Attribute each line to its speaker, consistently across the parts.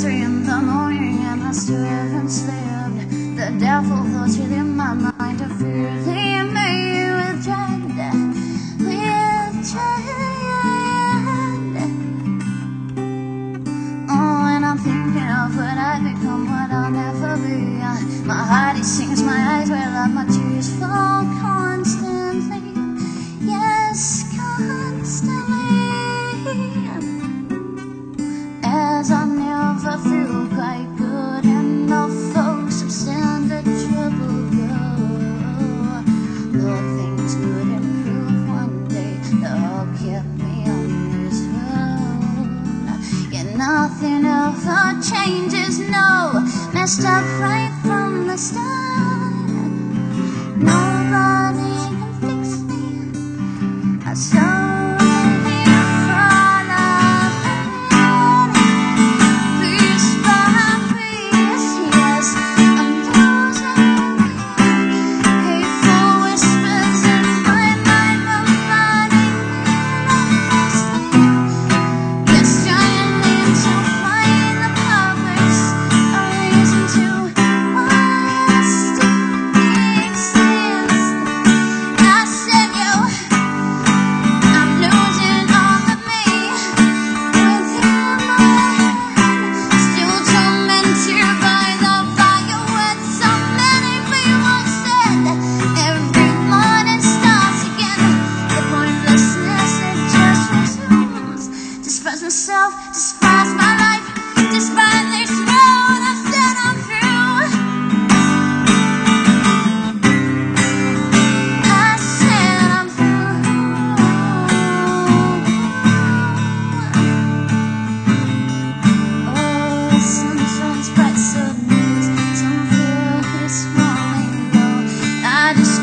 Speaker 1: in the morning and I still haven't slept. The devil thoughts within my mind to fear. Leave me with dread, with dread. Oh, and I'm thinking of what I've become, what I'll never be. My heart it sings, my eyes well up, my tears fall. nothing of changes, no, messed up right from the start.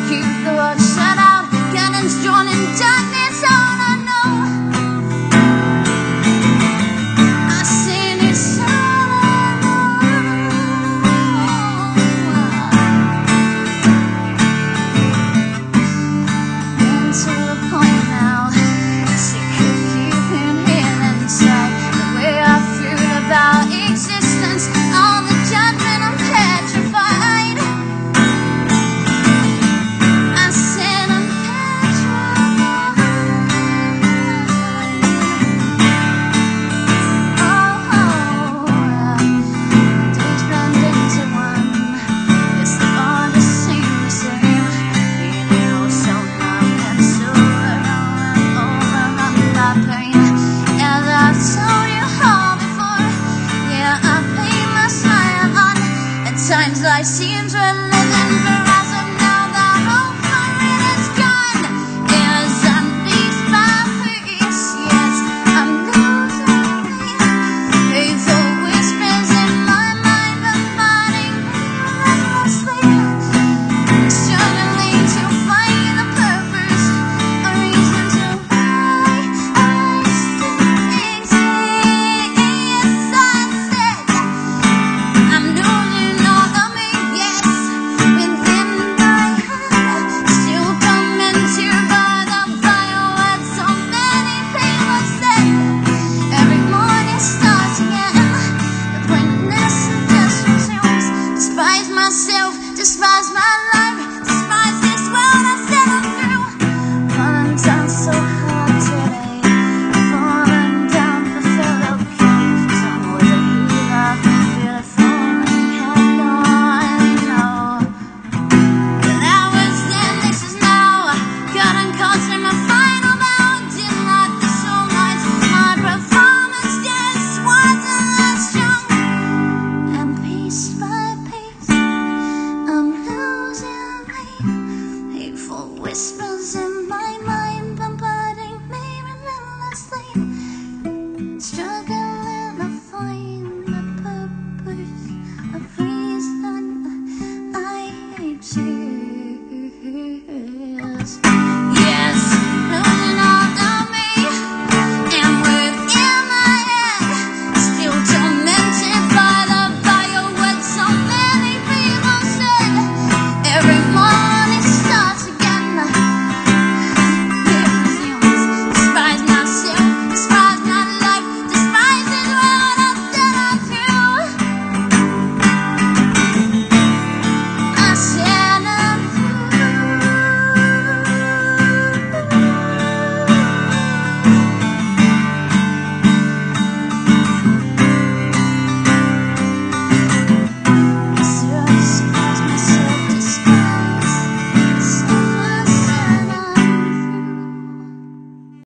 Speaker 1: keep the watch